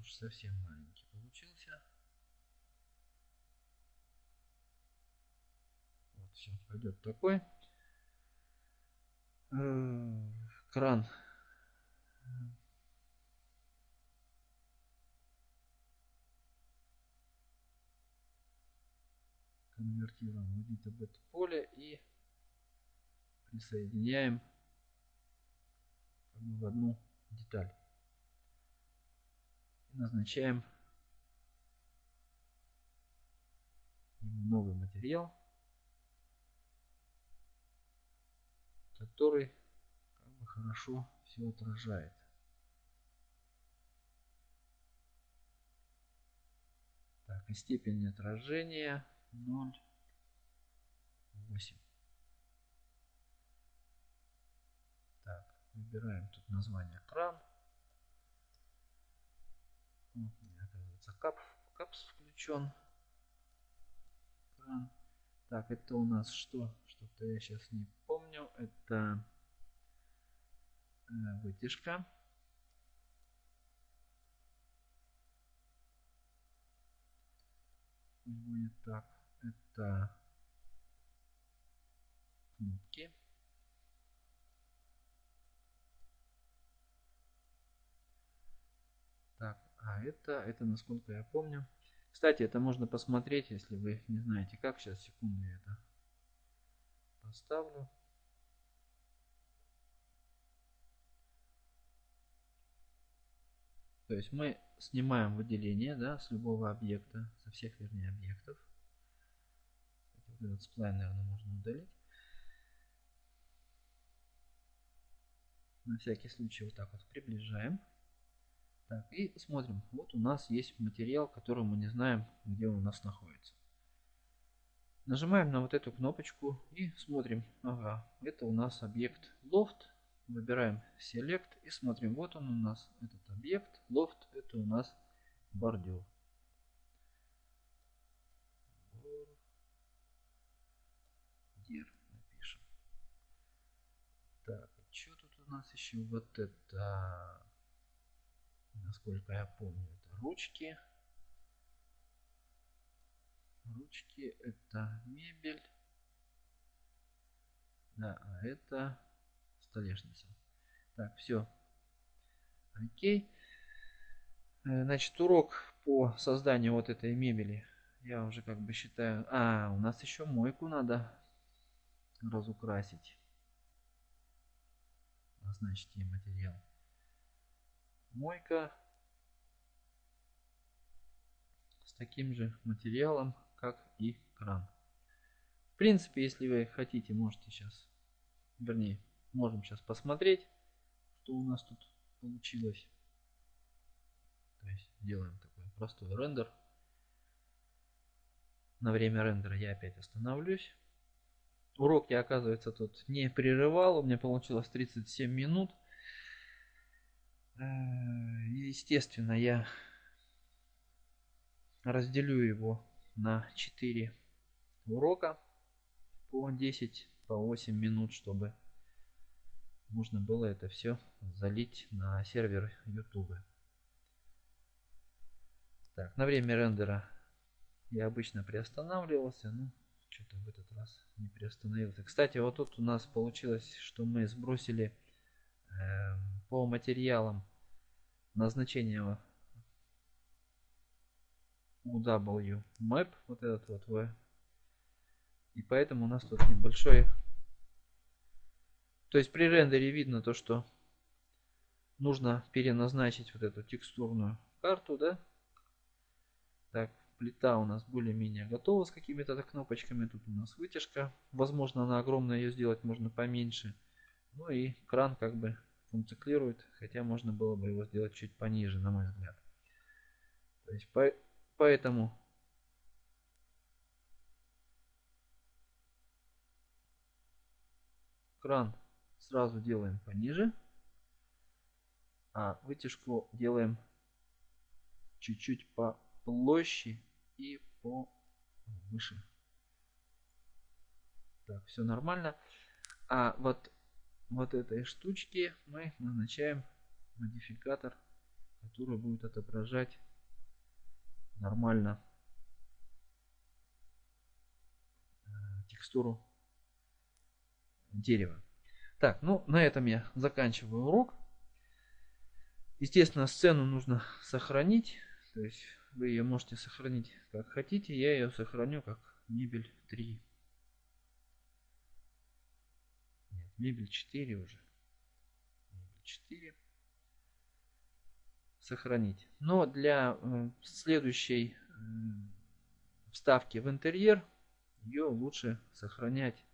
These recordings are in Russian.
уж совсем маленький получился. Вот, все, пойдет такой. Э, кран конвертируем в бета поле и присоединяем в одну деталь. Назначаем ему новый материал, который как бы хорошо все отражает. Так, и степень отражения 0,8. Так, выбираем тут название кран. Оказывается, кап, капс включен. Кран. Так, это у нас что? Что-то я сейчас не помню. Это э, вытяжка. будет так это кнопки. Так, а это, это насколько я помню. Кстати, это можно посмотреть, если вы не знаете как. Сейчас, секунду, я это поставлю. То есть мы снимаем выделение да, с любого объекта, со всех вернее объектов. Этот сплайн, наверное, можно удалить. На всякий случай вот так вот приближаем. Так, и смотрим. Вот у нас есть материал, который мы не знаем, где он у нас находится. Нажимаем на вот эту кнопочку и смотрим. Ага, это у нас объект лофт. Выбираем Select и смотрим. Вот он у нас, этот объект. Лофт это у нас бордюр. Бордюр напишем. Так, что тут у нас еще? Вот это, насколько я помню, это ручки. Ручки это мебель. Да, а это столешница. Так, все. Окей. Э, значит, урок по созданию вот этой мебели. Я уже как бы считаю... А, у нас еще мойку надо разукрасить. Назначить ей материал. Мойка с таким же материалом, как и кран. В принципе, если вы хотите, можете сейчас, вернее, Можем сейчас посмотреть, что у нас тут получилось. То есть делаем такой простой рендер. На время рендера я опять остановлюсь. Урок я, оказывается, тут не прерывал. У меня получилось 37 минут. Э, естественно, я разделю его на 4 урока по 10, по 8 минут, чтобы можно было это все залить на сервер YouTube. Так, на время рендера я обычно приостанавливался, но что-то в этот раз не приостановился. Кстати, вот тут у нас получилось, что мы сбросили э, по материалам назначение UW map, вот этот вот V. И поэтому у нас тут небольшой то есть при рендере видно то, что нужно переназначить вот эту текстурную карту, да. Так, плита у нас более-менее готова с какими-то кнопочками. Тут у нас вытяжка. Возможно, она огромная, ее сделать можно поменьше. Ну и кран как бы функционирует, хотя можно было бы его сделать чуть пониже, на мой взгляд. То есть по, поэтому кран сразу делаем пониже, а вытяжку делаем чуть-чуть по площади и по выше. Так, все нормально. А вот, вот этой штучки мы назначаем модификатор который будет отображать нормально э, текстуру дерева. Так, ну на этом я заканчиваю урок. Естественно, сцену нужно сохранить. То есть вы ее можете сохранить как хотите. Я ее сохраню как мебель 3. Мебель 4 уже. Мебель 4. Сохранить. Но для следующей вставки в интерьер ее лучше сохранять.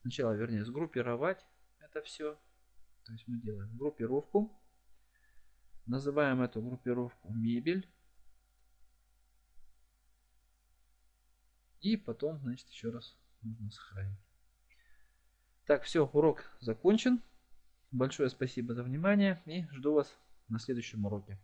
Сначала, вернее, сгруппировать это все. То есть мы делаем группировку. Называем эту группировку мебель. И потом, значит, еще раз нужно сохранить. Так, все, урок закончен. Большое спасибо за внимание и жду вас на следующем уроке.